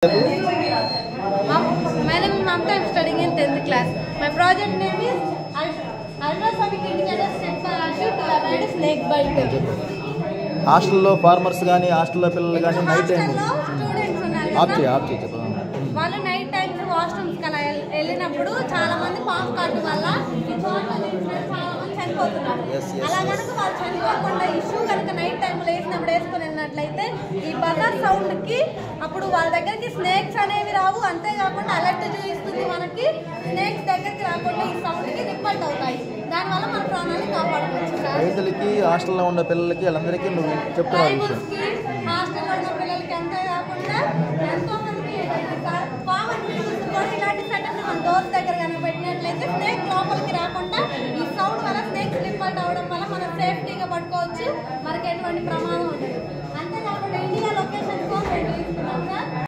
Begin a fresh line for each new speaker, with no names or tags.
Is Mamta. I'm studying in 10th class. My project name is ul- ultrasonic indicator step parachute avoid snake bite.
హాస్టల్లో farmers కానీ హాస్టల్లో పిల్లలు కానీ night time ఆప్ చేయి
వాళ్ళు night times washrooms వెళ్- వెళ్ళినప్పుడు చాలా మంది పాము కాటు వల్ల చాలా మంది చనిపోతున్నారు అలా. కనుక వాళ్ళు చనిపోకుండా వేసినప్పుడు వేసుకుని వెళ్ళినట్లయితే ఈ బజార్ సౌండ్కి అప్పుడు వాళ్ళ దగ్గరికి స్నేక్స్ అనేవి రావు. అంతేకాకుండా అలర్ట్ చూపిస్తుంది మనకి. స్నేక్స్ దగ్గరికి రాకుండా ఈ సౌండ్కి రిపల్ట్ అవుతాయి. దానివల్ల మన ప్రాణాన్ని కాపాడుకోవచ్చు.
రైతులకి హాస్టల్లో ఉన్న పిల్లలకి వాళ్ళందరికీ నువ్వు చెప్తున్న
చేసుకోవచ్చు మనకి ఎటువంటి ప్రమాదం ఉండదు.